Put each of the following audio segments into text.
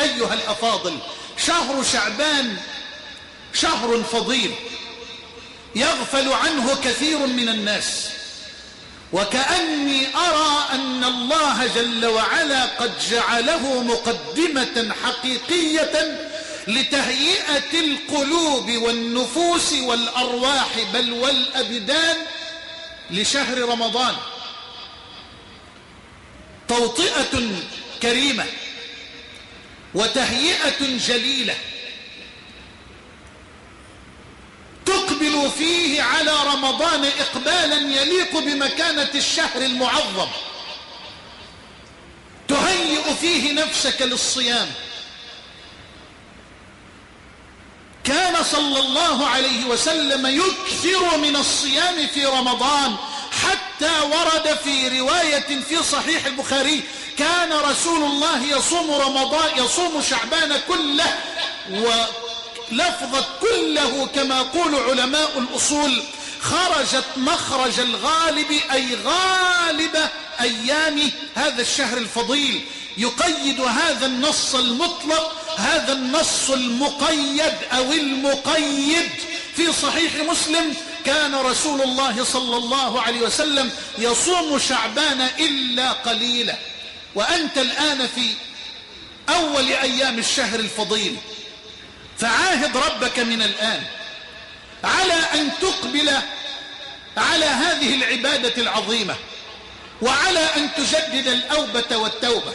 أيها الأفاضل شهر شعبان شهر فضيل يغفل عنه كثير من الناس وكأني أرى أن الله جل وعلا قد جعله مقدمة حقيقية لتهيئة القلوب والنفوس والأرواح بل والأبدان لشهر رمضان. توطئة كريمة. وتهيئة جليلة تقبل فيه على رمضان إقبالا يليق بمكانة الشهر المعظم. تهيئ فيه نفسك للصيام. كان صلى الله عليه وسلم يكثر من الصيام في رمضان. حتى ورد في رواية في صحيح البخاري كان رسول الله يصوم رمضان يصوم شعبان كله ولفظت كله كما يقول علماء الأصول خرجت مخرج الغالب أي غالب أيام هذا الشهر الفضيل. يقيد هذا النص المطلق هذا النص المقيد أو المقيد في صحيح مسلم كان رسول الله صلى الله عليه وسلم يصوم شعبان إلا قليلا. وأنت الآن في أول أيام الشهر الفضيل. فعاهد ربك من الآن على أن تقبل على هذه العبادة العظيمة وعلى أن تجدد الأوبة والتوبة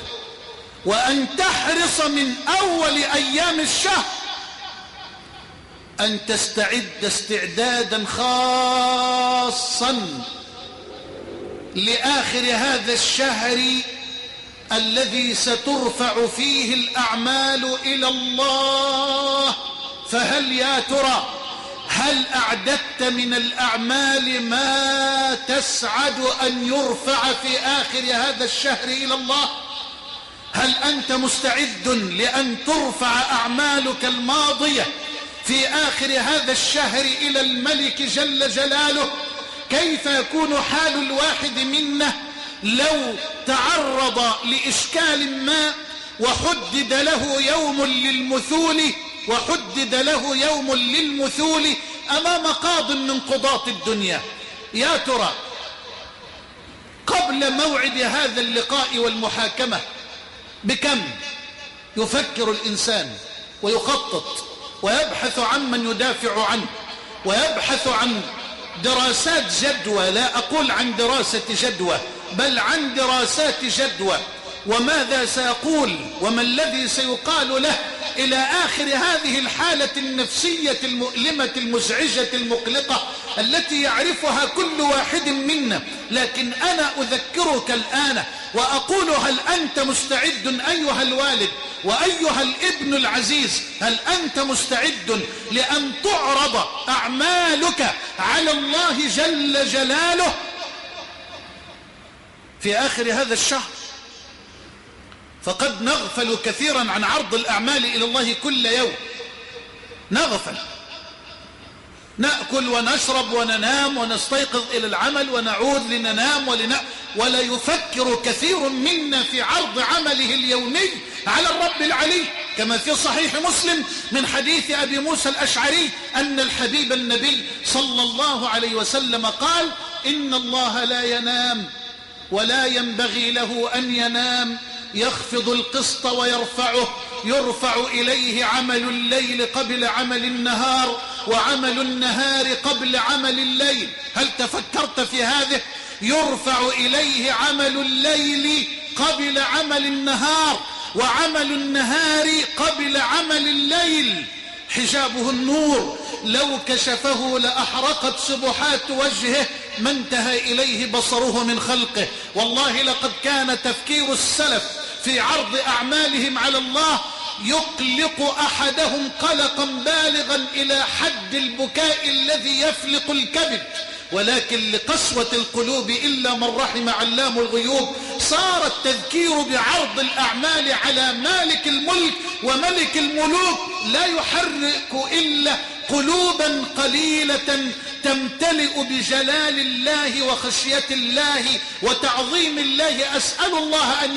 وأن تحرص من أول أيام الشهر أن تستعد استعدادا خاصا لآخر هذا الشهر الذي سترفع فيه الأعمال إلى الله. فهل يا ترى هل أعددت من الأعمال ما تسعد أن يرفع في آخر هذا الشهر إلى الله؟ هل أنت مستعد لأن ترفع أعمالك الماضية في آخر هذا الشهر إلى الملك جل جلاله كيف يكون حال الواحد منا لو تعرض لإشكال ما وحدد له يوم للمثول وحدد له يوم للمثول أمام قاض من قضاة الدنيا؟ يا ترى قبل موعد هذا اللقاء والمحاكمة بكم يفكر الإنسان ويخطط ويبحث عن من يدافع عنه ويبحث عن دراسات جدوى لا أقول عن دراسة جدوى بل عن دراسات جدوى. وماذا سيقول؟ وما الذي سيقال له؟ إلى آخر هذه الحالة النفسية المؤلمة المزعجة المقلقة التي يعرفها كل واحد منا. لكن أنا أذكرك الآن وأقول هل أنت مستعد أيها الوالد وأيها الابن العزيز؟ هل أنت مستعد لأن تعرض أعمالك على الله جل جلاله في آخر هذا الشهر؟ فقد نغفل كثيرا عن عرض الأعمال إلى الله كل يوم. نغفل. نأكل ونشرب وننام ونستيقظ إلى العمل ونعود لننام ولنا ولا يفكر كثير منا في عرض عمله اليومي على الرب العلي. كما في صحيح مسلم من حديث أبي موسى الأشعري أن الحبيب النبي صلى الله عليه وسلم قال إن الله لا ينام ولا ينبغي له أن ينام. يخفض القسط ويرفعه يرفع إليه عمل الليل قبل عمل النهار وعمل النهار قبل عمل الليل. هل تفكرت في هذه؟ يرفع إليه عمل الليل قبل عمل النهار وعمل النهار قبل عمل الليل. حجابه النور لو كشفه لأحرقت سبحات وجهه ما انتهى إليه بصره من خلقه. والله لقد كان تفكير السلف في عرض أعمالهم على الله يقلق أحدهم قلقا بالغا إلى حد البكاء الذي يفلق الكبد. ولكن لقسوة القلوب إلا من رحم علام الغيوب صار التذكير بعرض الأعمال على مالك الملك وملك الملوك لا يحرك إلا قلوبا قليلة تمتلئ بجلال الله وخشية الله وتعظيم الله. أسأل الله أن